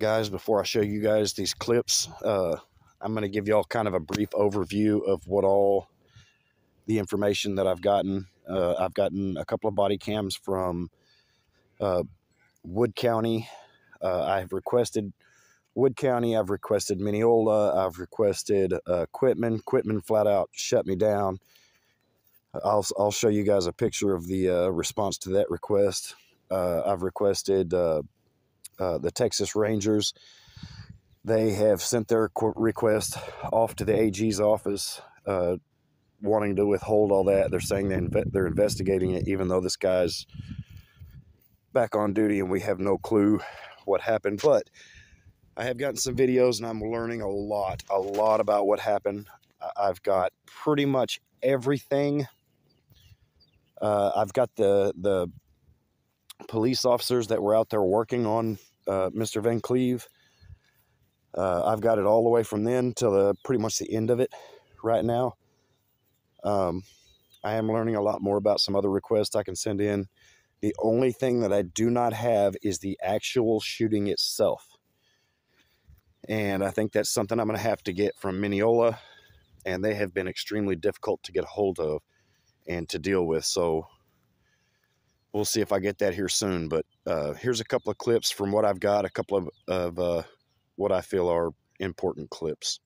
guys, before I show you guys these clips, uh, I'm going to give y'all kind of a brief overview of what all the information that I've gotten. Uh, I've gotten a couple of body cams from uh, Wood County. Uh, I've requested Wood County. I've requested Mineola. I've requested uh, Quitman. Quitman flat out shut me down. I'll, I'll show you guys a picture of the uh, response to that request. Uh, I've requested uh, the Texas Rangers. They have sent their request off to the AG's office, uh, wanting to withhold all that. They're saying they inve- they're investigating it, even though this guy's back on duty and we have no clue what happened. But I have gotten some videos and I'm learning a lot, a lot about what happened. I've got pretty much everything. Uh, I've got the the police officers that were out there working on uh, Mr. Van Cleave. Uh, I've got it all the way from then to the pretty much the end of it right now. Um, I am learning a lot more about some other requests I can send in. The only thing that I do not have is the actual shooting itself. And I think that's something I'm going to have to get from Mineola. And they have been extremely difficult to get a hold of and to deal with. So we'll see if I get that here soon. But uh, here's a couple of clips from what I've got, a couple of, of uh, what I feel are important clips.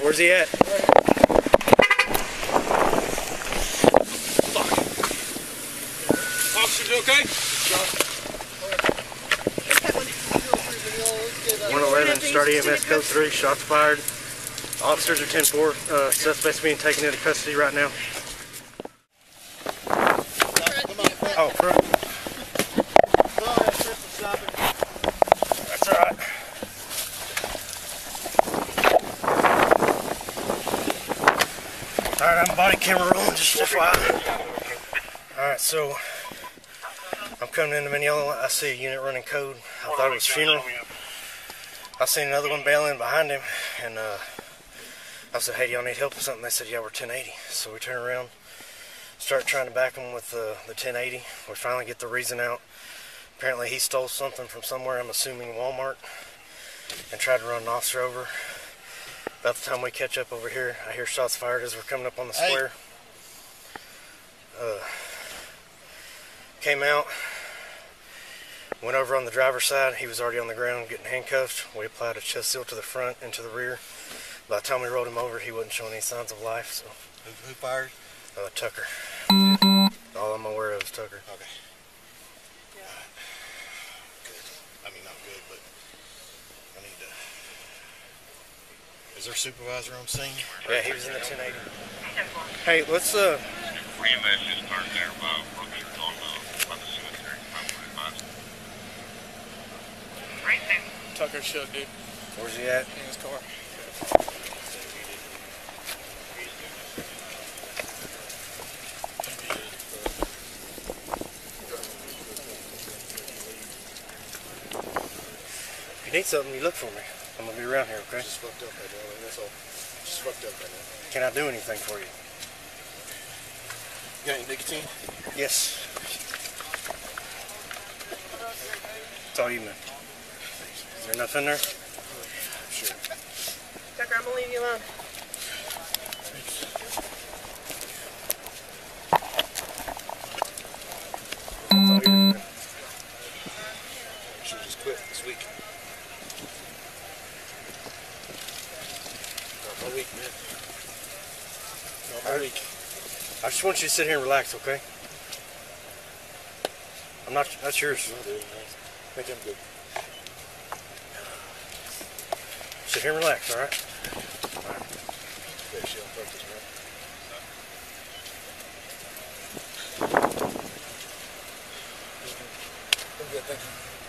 Where's he at? Officers, okay? 111, start EMS code 3, shots fired. Officers are 10-4, uh, suspects being taken into custody right now. Oh, front. That's all right. All right, I'm body camera rolling, just a FYI. All right, so I'm coming into Mineola. I see a unit running code. I thought it was funeral. I seen another one bailing behind him, and uh, I said, "Hey, y'all need help with something?" They said, "Yeah, we're 1080." So we turn around, start trying to back him with uh, the 1080. We finally get the reason out. Apparently, he stole something from somewhere. I'm assuming Walmart, and tried to run an officer over. About the time we catch up over here, I hear shots fired as we're coming up on the Hey. square. Uh, came out, went over on the driver's side. He was already on the ground getting handcuffed. We applied a chest seal to the front and to the rear. By the time we rolled him over, he wasn't showing any signs of life. So, Who, who fired? uh, Tucker. All I'm aware of is Tucker. Okay. Good. I mean, not good, but I need to. Is there a supervisor on scene? Yeah, he was in the 1080. Hey, let's uh, EMS just turned there by Brookings on the, by the cemetery. Right there. Tucker shook, dude, where's he at? in his car. If you need something, you look for me. I'm gonna be around here, okay? Just fucked up right now. That's all. Just fucked up right now. Can I do anything for you? You got any nicotine? Yes. It's all you, man. Is there enough in there? Sure. Tucker, I'm gonna leave you alone. It's all yours, man. Should just quit this week. A week, man. Not my week. I just want you to sit here and relax, okay? I'm not, that's yours. No, dude, I think I'm good. Sit here and relax, All right. Good, thank you.